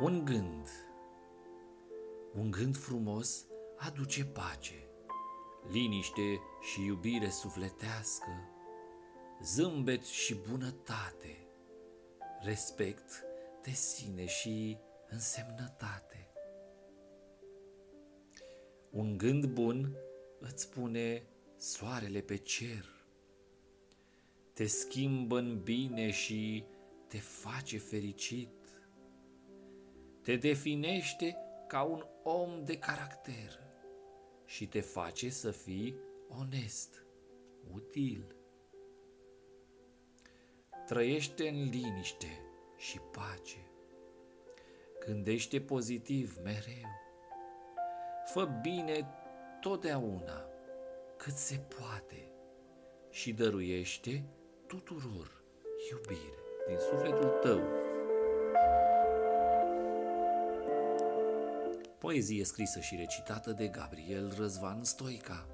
Un gând. Un gând frumos aduce pace, liniște și iubire sufletească, zâmbet și bunătate, respect de sine și însemnătate. Un gând bun îți pune soarele pe cer, te schimbă în bine și te face fericit, te definește ca un om de caracter și te face să fii onest, util. Trăiește în liniște și pace. Gândește pozitiv mereu. Fă bine totdeauna cât se poate și dăruiește tuturor iubire din sufletul tău. Poezie scrisă și recitată de Gabriel Răzvan Stoica